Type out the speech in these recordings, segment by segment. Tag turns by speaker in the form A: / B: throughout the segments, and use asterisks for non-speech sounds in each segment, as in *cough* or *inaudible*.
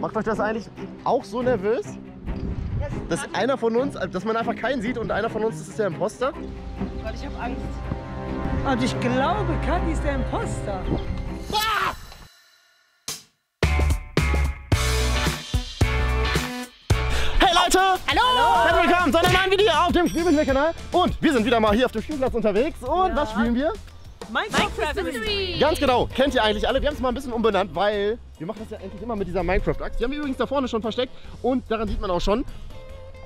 A: Macht euch das eigentlich auch so nervös? Dass einer von uns, dass man einfach keinen sieht und einer von uns das ist der Imposter?
B: Gott, ich habe Angst.
C: Und ich glaube, Kathi ist der Imposter.
A: Hey Leute! Hallo! Herzlich willkommen zu einem neuen Video auf dem Spielmittel-Kanal. Und wir sind wieder mal hier auf dem Spielplatz unterwegs. Und was spielen wir?
C: Minecraft, Mystery.
A: Ganz genau. Kennt ihr eigentlich alle? Wir haben es mal ein bisschen umbenannt, weil wir machen das ja eigentlich immer mit dieser Minecraft-Axt. Die haben wir übrigens da vorne schon versteckt. Und daran sieht man auch schon,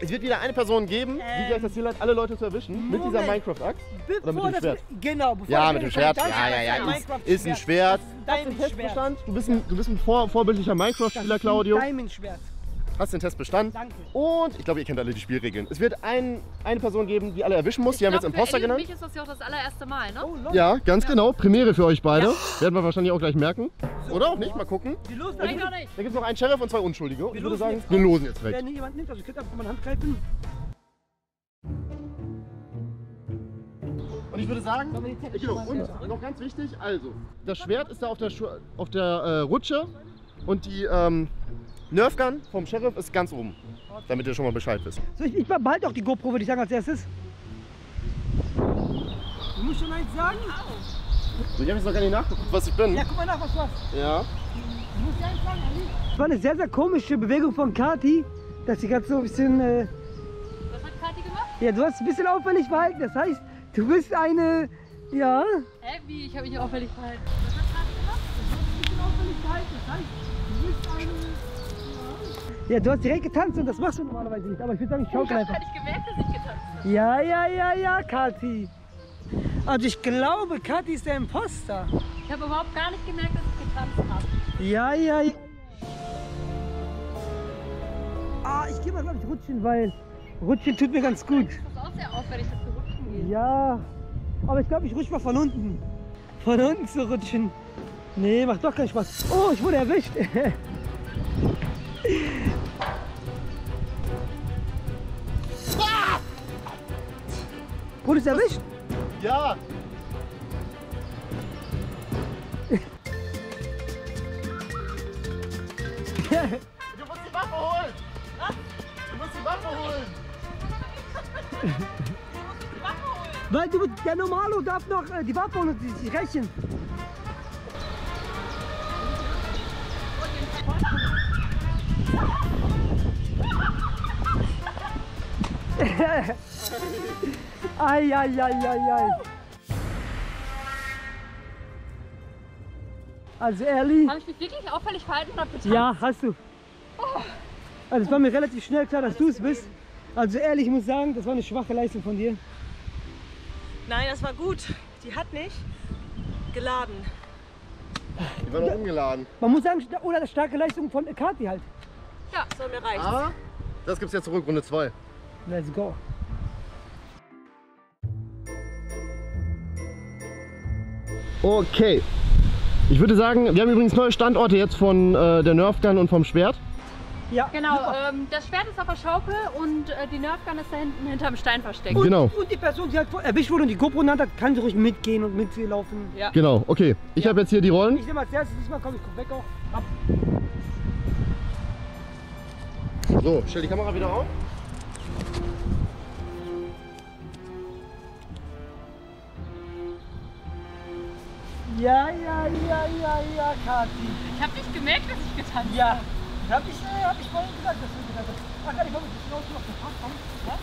A: es wird wieder eine Person geben, die gleich das Ziel hat, alle Leute zu erwischen mit dieser
C: Moment.
A: Minecraft-Axt.
C: Bevor
A: Oder mit dem
C: das-
A: Schwert.
C: Genau, bevor
A: Ja,
C: das
A: mit dem
C: mit
A: Schwert.
C: Schwert
A: Ja, ja, ja.
C: ist
A: Ist, ist ein Schwert.
C: Das ist
A: Hast du den
C: dein
A: Test
C: Schwert.
A: bestanden? Du bist ein, du bist ein vor, vorbildlicher Minecraft-Spieler, Claudio.
C: Diamond-Schwert.
A: Hast den Test bestanden.
C: Danke.
A: Und ich glaube, ihr kennt alle die Spielregeln. Es wird ein, eine Person geben, die alle erwischen muss. Die haben wir jetzt
D: glaub,
A: Imposter
D: für
A: genannt.
D: mich ist das ja auch das allererste Mal, ne?
C: Oh.
A: Ja, ganz genau. Premiere für euch beide. Werden wir wahrscheinlich auch gleich merken. Oder auch nicht, mal gucken.
C: Die los,
D: Nein, gar nicht.
A: Da gibt es noch einen Sheriff und zwei Unschuldige. Und
C: Wir
A: ich würde
C: losen
A: sagen,
C: jetzt.
A: wir losen jetzt weg.
C: Wenn jemand nimmt, also ihr könnt einfach mal Hand greifen.
A: Und ich würde sagen,
C: wir Zettel
A: genau, und noch ganz wichtig, also, das Schwert ist da auf der, Schu auf der äh, Rutsche und die ähm, Nerfgun vom Sheriff ist ganz oben. Damit ihr schon mal Bescheid wisst.
C: So, ich, ich behalte auch die GoPro, würde ich sagen, als erstes. Du musst schon eins sagen?
A: So, ich habe jetzt noch gar nicht nachgeguckt, was ich bin.
C: Ja, guck mal nach, was du hast.
A: Ja.
C: Du musst ja eins sagen, Ali. Das war eine sehr, sehr komische Bewegung von Kati, dass sie gerade so ein bisschen... Äh,
D: Was hat Kathi gemacht?
C: ja, du hast ein bisschen auffällig verhalten. Das heißt, du bist eine... Ja...
D: Hä, wie? Ich habe mich auffällig verhalten. Was hat Kathi gemacht?
C: ein bisschen auffällig verhalten. Das heißt, du bist eine... Ja, du hast direkt getanzt und das machst du normalerweise nicht. Aber ich würde sagen, ich schaukel
D: Ich habe
C: einfach.
D: gar nicht gemerkt, dass ich getanzt habe.
C: Ja, ja, ja, ja, Kathi. Also ich glaube, Kathi ist der Imposter.
D: Ich habe überhaupt gar nicht gemerkt, dass ich getanzt habe.
C: Ja, ja, ja. Ah, ich gehe mal, glaube ich, rutschen, weil rutschen tut mir ganz gut.
D: Das ist auch sehr auffällig, dass du rutschen gehst.
C: Ja, aber ich glaube, ich rutsche mal von unten. Von unten zu rutschen. Nee, macht doch keinen Spaß. Oh, ich wurde erwischt. *laughs* Du erwischt?
A: Ja. Du musst die Waffe holen. Du musst die Waffe holen.
C: Weil du, der Normalo darf noch äh, die Waffe holen und die- die rächen. *laughs* Ei, ei, ei, ei, ei. Also ehrlich,
D: Habe ich mich wirklich auffällig verhalten und habe getanzt?
C: ja, hast du. Also es war mir relativ schnell klar, dass du es bist. Also ehrlich, ich muss sagen, das war eine schwache Leistung von dir.
B: Nein, das war gut. Die hat nicht geladen.
A: Die werden noch umgeladen.
C: Man muss sagen, oder starke Leistung von Kati halt.
D: Ja.
B: So, mir reicht.
A: Aber das gibt's jetzt zurück, Runde 2.
C: Let's go.
A: Okay. Ich würde sagen, wir haben übrigens neue Standorte jetzt von äh, der Nerfgun und vom Schwert.
C: Ja,
D: Genau, ähm, das Schwert ist auf der Schaukel und äh, die Nerfgun ist da hinten hinterm Stein versteckt.
C: Und,
A: Genau.
C: und die Person, die halt erwischt wurde und die GoPro Hand hat, kann sie ruhig mitgehen und mitlaufen.
B: Ja.
A: Genau, okay. Ich habe jetzt hier die Rollen.
C: Ich nehme als erstes, diesmal komm, ich guck weg auch. Ab.
A: So, stell die Kamera wieder auf.
C: Ja, ja, ja, ja, ja, Kati.
D: Ich habe nicht gemerkt, dass ich getanzt habe.
C: Ja, hab ich, äh, hab ich vorhin gesagt, dass du gesagt hast. Ach, wollen wir ein bisschen ausruhen auf der Parkbank? Ja?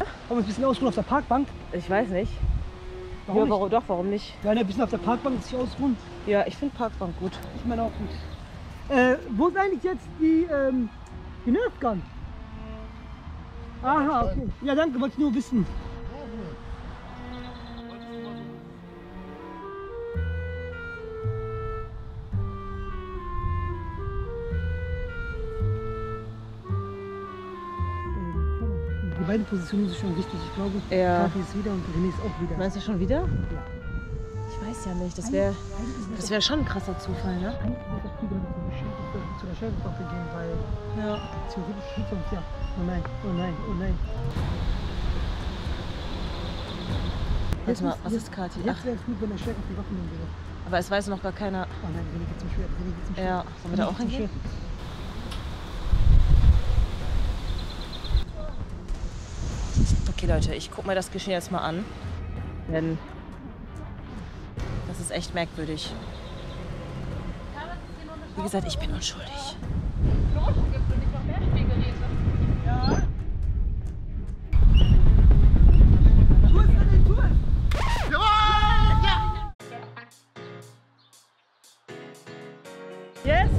C: Wollen wir ein bisschen ausruhen auf der Parkbank?
B: Ich weiß nicht.
C: Warum
B: ja,
C: nicht?
B: warum, doch, warum nicht?
C: Ja, ne, ein bisschen auf der Parkbank sich ausruhen.
B: Ja, ich finde Parkbank gut.
C: Ich meine auch gut. Äh, wo ist eigentlich jetzt die, ähm, die Nerfgun? Aha, okay. Ja, danke, wollte ich nur wissen. Beiden Positionen sind schon richtig. Ich glaube,
B: Ja.
C: Kathi ist wieder und René ist auch wieder.
B: Meinst du schon wieder?
C: Ja.
B: Ich weiß ja nicht. Das wäre das wär schon ein krasser Zufall, ne?
C: Eigentlich wird zu, der Sheriff-Waffe gehen, weil
B: Ja.
C: theoretisch er uns ja. Oh nein, oh nein, oh nein.
B: Warte mal, was ist Kathi?
C: Jetzt wäre es gut, wenn der die Waffen nehmen würde.
B: aber es weiß noch gar keiner.
C: Oh nein, René geht zum Schwert, René geht zum Schwert.
B: Ja, sollen wir da auch hingehen? Okay, Leute, ich gucke mir das Geschehen jetzt mal an. Denn das ist echt merkwürdig. Wie gesagt, ich bin unschuldig. Yes!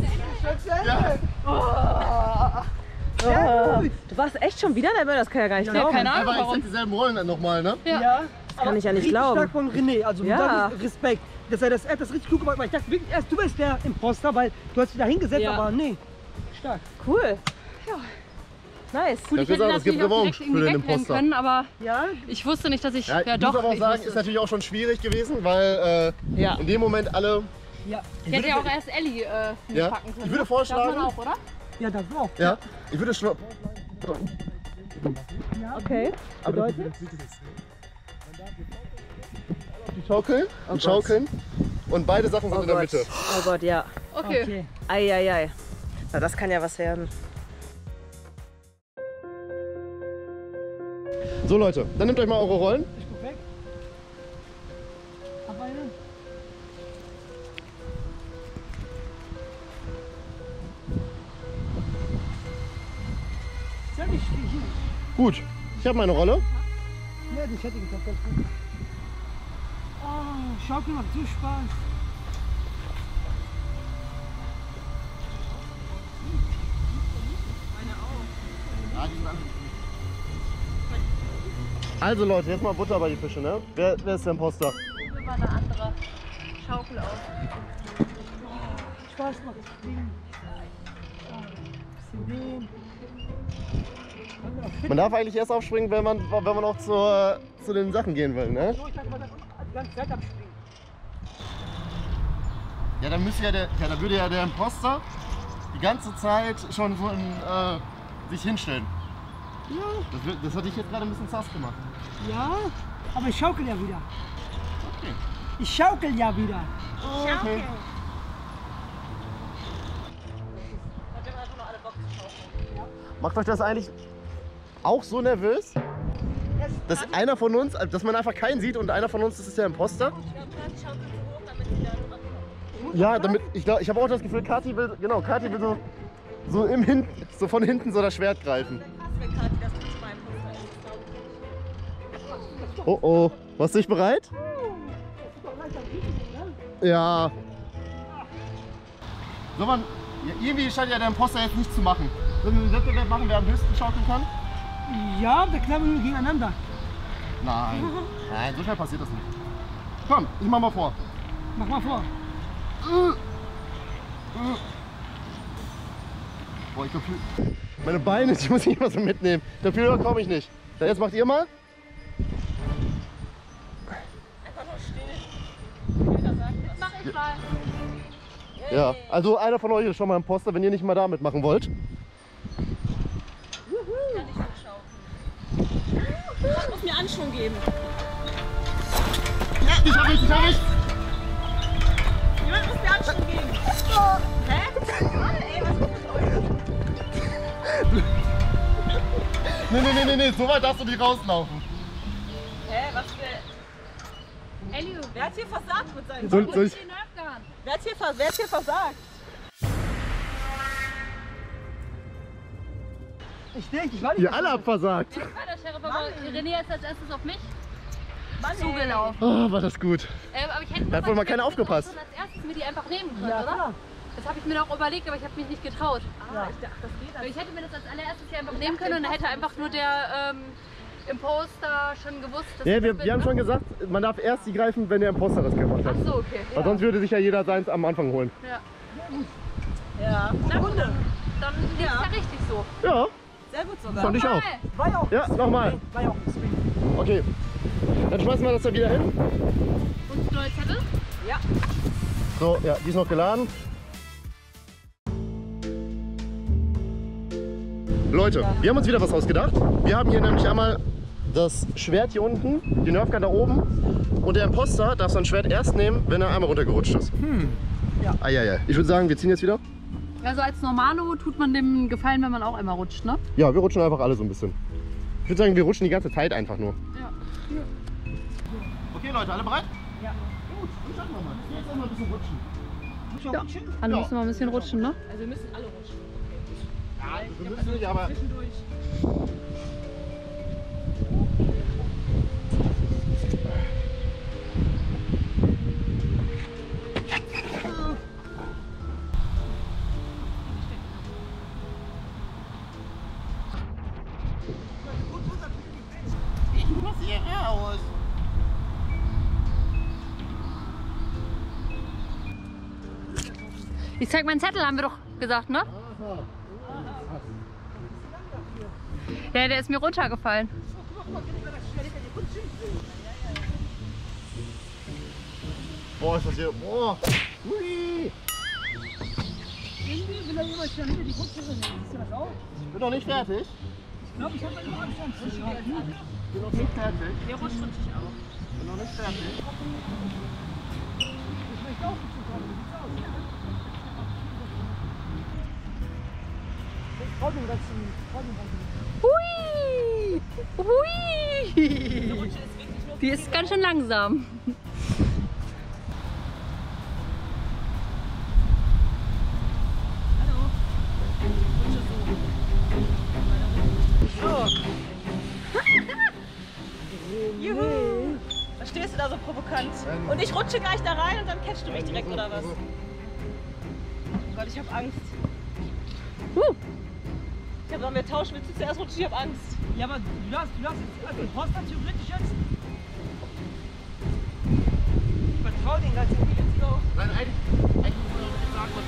B: Oh. Du warst echt schon wieder nervös? Das kann ja gar nicht glauben.
D: keine Ahnung
A: Aber ich
D: warum.
A: dieselben Rollen dann nochmal, ne?
C: Ja.
B: Das kann ich ja nicht glauben.
C: stark von René, also
B: Ja.
C: ja. Respekt. Dass er das, er hat das richtig klug gemacht. weil Ich dachte wirklich erst, du bist der Imposter, weil du hast dich da hingesetzt,
B: Ja.
C: aber nee. Stark.
B: Cool. Ja. Nice.
D: Gut,
A: Das
D: ich
A: ist
D: hätte
A: auch-
D: natürlich auch direkt
A: für
D: irgendwie
A: den
D: wegrennen
A: Imposter.
D: können, aber
C: Ja,
D: ich wusste nicht, dass ich.
A: Ja,
D: Ja,
A: ich
D: doch.
A: muss aber auch sagen, ist natürlich auch schon schwierig gewesen, weil äh,
B: Ja.
A: in dem Moment alle.
C: ja.
D: Ich hätte ja auch erst Ellie äh,
A: Ja.
D: packen können.
A: Ich würde
D: ne?
A: vorschlagen-
D: Darf man auch, oder?
C: Ja, das auch.
A: Ja, ich würde schon.
B: Okay. Bedeutet?
A: Die schaukeln,
B: Oh Gott.
A: schaukeln. Und beide Sachen sind
B: Oh
A: in der
B: Gott.
A: Mitte.
B: Oh Gott, ja.
D: Okay.
C: Okay.
B: Eieiei. Na, das kann ja was werden.
A: So Leute, dann nehmt euch mal eure Rollen. Gut, ich habe meine Rolle.
C: Ja, die hätte geklappt. ganz gut. Oh, Schaukeln macht so Spaß.
A: Also Leute, jetzt mal Butter bei die Fische, ne? Wer, wer ist der Imposter?
D: Probier mal eine andere Schaukel aus.
C: Spaß macht das Ding. Oh, bisschen den. Haben wir noch fit?
A: Man darf eigentlich erst aufspringen, wenn man, wenn man auch zur, zu den Sachen gehen will, ne? Ja, dann müsste ja der, ja, dann würde ja der Imposter die ganze Zeit schon so in, äh, sich hinstellen.
C: Ja,
A: Das, wird- das hatte ich jetzt gerade ein bisschen sass gemacht.
C: ja, aber ich schaukel ja wieder.
A: Okay.
C: Ich schaukel ja wieder.
A: Okay. Macht euch das eigentlich auch so nervös? Dass einer von uns, dass man einfach keinen sieht und einer von uns das ist der Imposter? Ja, damit, ich glaube, ich habe auch das Gefühl, Kathi will, genau, Kathi will so, so im Hin, so von hinten so das Schwert greifen. Oh oh, warst du nicht bereit? Ja. Soll man, irgendwie scheint ja der Imposter jetzt nicht zu machen. Sollen wir einen Wettbewerb machen, wer am höchsten schaukeln kann?
C: Ja, wir gegeneinander.
A: Nein. *laughs* Nein, so schnell passiert das nicht. Komm, ich mach mal vor.
C: Mach mal vor.
A: Boah, ich glaube, meine Beine, die *laughs* muss ich immer so mitnehmen. Dafür komme ich nicht. Dann jetzt macht ihr mal.
D: Mach ich mal.
A: Ja, also einer von euch ist schon mal Imposter, wenn ihr nicht mal damit machen wollt.
B: Ich muss mir Anschwung geben.
A: Ja, ich hab ich, ich hab ich.
B: Jemand muss mir Anschwung geben. Hä? Mann, ey, was ist mit euch?
A: Nee, nee, nee, nee, nee, so weit darfst du nicht rauslaufen.
B: Hä, was für...
D: Ellie,
B: Wer hat hier versagt mit seinen...
A: Soll, soll ich.
B: Wer hat hier, wer hat hier versagt?
C: Ich denke, ich war nicht.
A: ihr alle habt versagt.
D: Ich war der Sheriff, aber René ist als erstes auf mich
B: Mann,
D: zugelaufen.
A: Oh, war das gut.
D: Äh, aber ich hätte
A: Da hat wohl mal keiner aufgepasst.
D: Als erstes mir die einfach nehmen können,
C: Ja,
D: oder?
C: klar.
D: Das habe ich mir doch überlegt, aber ich habe mich nicht getraut.
B: Ah, ich dachte, das geht
D: Ich hätte mir das als allererstes hier einfach nehmen können und dann hätte einfach nur der ähm, Imposter schon gewusst, dass
A: Ja,
D: ich
A: wir, wir haben
D: ne?
A: schon gesagt, man darf erst die greifen, wenn der Imposter das gemacht hat.
D: Ach so, okay.
A: Weil sonst würde sich ja jeder seins am Anfang holen.
D: Ja.
B: Ja.
D: Na gut, dann, dann ist ja richtig so.
A: Ja,
B: Sehr gut sogar.
A: fand ich auch.
C: War ja auch.
A: Ja, nochmal.
C: War ja auch ein.
A: Okay. Dann schmeißen wir das da wieder hin.
D: Und neue Zettel?
A: So, ja, die ist noch geladen. Leute, wir haben uns wieder was ausgedacht. Wir haben hier nämlich einmal das Schwert hier unten, die Nerfgun da oben und der Imposter darf sein Schwert erst nehmen, wenn er einmal runtergerutscht ist.
C: Hm. Ja.
A: Eieiei. Ich würde sagen, wir ziehen jetzt wieder.
D: Also als Normalo tut man dem Gefallen, wenn man auch einmal rutscht, ne?
A: Ja, wir rutschen einfach alle so ein bisschen. würde sagen, wir rutschen die ganze Zeit einfach nur.
D: Ja.
A: Okay, Leute, alle bereit? Ja. Gut, dann starten wir mal. Ich jetzt auch mal ein bisschen rutschen.
D: Ja. Alle
A: Ja.
D: müssen mal ein bisschen rutschen, ne?
B: Also wir müssen alle rutschen.
A: Ja, wir müssen nicht, aber
B: Zwischendurch.
A: Hier raus.
D: Ich zeig meinen Zettel, haben wir doch gesagt, ne? Ja, der ist mir runtergefallen.
A: Boah, ist das hier. Boah. Hui.
C: Irgendwie will da jemand schon hinter die Rutsche nehmen. Siehst du das auch?
A: Ich bin noch nicht fertig.
C: Ich glaube, ich habe da nur Abstand
A: bin noch nicht fertig.
B: Der rutscht ich auch.
A: Bin noch nicht fertig.
C: Ich möchte auch dazu kommen. Wie sieht's aus? Ich trau dem ganzen. Trau dem ganzen.
D: Hui! Hui! Die ist ganz schön langsam.
B: Und ich rutsche gleich da rein und dann catchst du mich direkt, oder was? Oh Gott, ich hab Angst.
D: Uh,
B: Ich hab, wir tauschen, willst du zuerst rutschen? Ich hab Angst.
C: Ja, aber du darfst, du darfst jetzt. Also, du brauchst dann theoretisch jetzt.
B: Ich vertrau den ganzen Let's go.
A: Nein, eigentlich, eigentlich muss man sagen, was.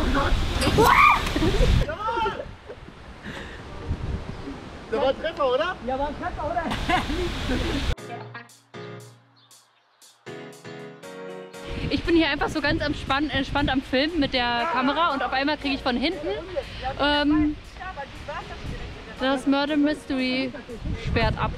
A: Oh Gott! *laughs* Jawohl! Der war ein Treffer, oder?
C: Ja, war ein Treffer, oder? *laughs*
D: ich bin hier einfach so ganz entspannt, entspannt am Filmen mit der Kamera und auf einmal kriege ich von hinten ähm, das Murder Mystery Schwert ab.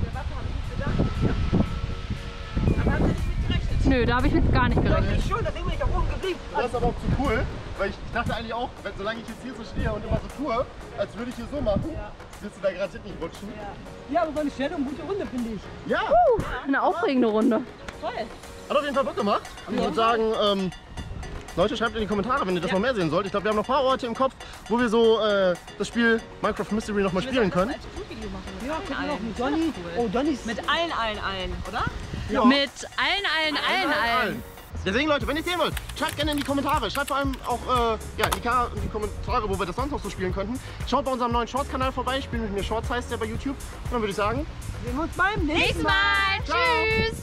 D: Nö, da habe ich mit gar nicht gerechnet.
C: Schon, deswegen bin ich auch oben geblieben.
A: Das ist aber auch zu cool, weil ich, ich dachte eigentlich auch, wenn, solange ich jetzt hier so stehe und immer so tue, als würde ich hier so machen, wirst du da gerade nicht rutschen.
C: Ja, aber war eine schnelle und gute Runde, finde ich.
A: Ja,
D: Eine aufregende Runde.
B: Voll.
A: Hat auf jeden Fall Bock gemacht. Ich würde sagen, ähm, Leute, schreibt in die Kommentare, wenn ihr das noch mehr sehen sollt. Ich glaube, wir haben noch ein paar Orte im Kopf, wo wir so äh, das Spiel Minecraft Mystery noch mal spielen können.
C: Ja, gucken wir noch mit Donny. Oh, Donny ist.
B: Mit allen, allen, allen, oder?
A: Ja.
D: Mit allen, allen, allen, allen.
A: Deswegen, Leute, wenn ihr sehen wollt, schreibt gerne in die Kommentare. Schreibt vor allem auch äh, ja, in, die Ka- in die Kommentare, wo wir das sonst noch so spielen könnten. Schaut bei unserem neuen Shorts-Kanal vorbei. Spielen mit mir Shorts heißt der bei YouTube. Und dann würde ich sagen,
C: Sehen wir uns beim nächsten
D: Mal.
A: Ciao.
D: Tschüss.